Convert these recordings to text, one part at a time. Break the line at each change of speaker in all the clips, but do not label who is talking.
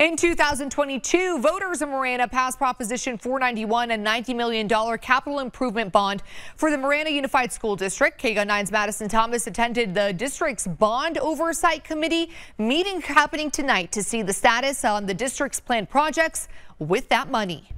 In 2022, voters in Marana passed Proposition 491, a $90 million capital improvement bond for the Marana Unified School District. KGUN 9's Madison Thomas attended the district's bond oversight committee meeting happening tonight to see the status on the district's planned projects with that money.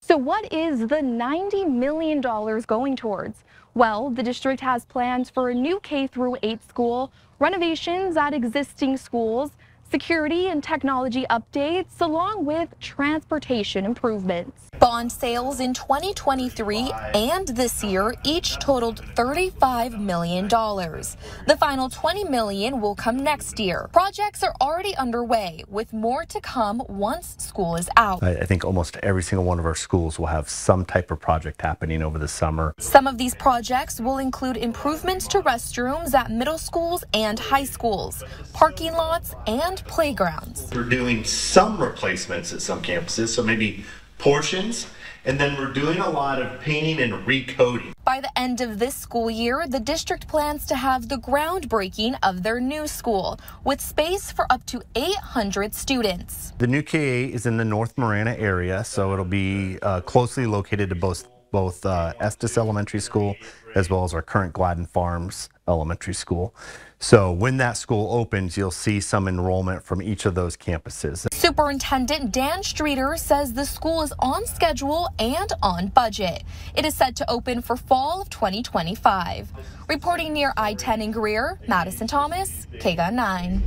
So what is the $90 million going towards? Well, the district has plans for a new K through 8 school, renovations at existing schools, security and technology updates, along with transportation improvements.
Bond sales in 2023 and this year each totaled $35 million. The final 20 million will come next year. Projects are already underway, with more to come once school is out.
I think almost every single one of our schools will have some type of project happening over the summer.
Some of these projects will include improvements to restrooms at middle schools and high schools, parking lots, and playgrounds.
We're doing some replacements at some campuses, so maybe portions, and then we're doing a lot of painting and recoding.
By the end of this school year, the district plans to have the groundbreaking of their new school with space for up to 800 students.
The new K-8 is in the North Marana area, so it'll be uh, closely located to both both uh, Estes Elementary School as well as our current Gladden Farms Elementary School. So when that school opens, you'll see some enrollment from each of those campuses.
Superintendent Dan Streeter says the school is on schedule and on budget. It is set to open for fall of 2025. Reporting near I-10 in Greer, Madison Thomas, KGUN 9.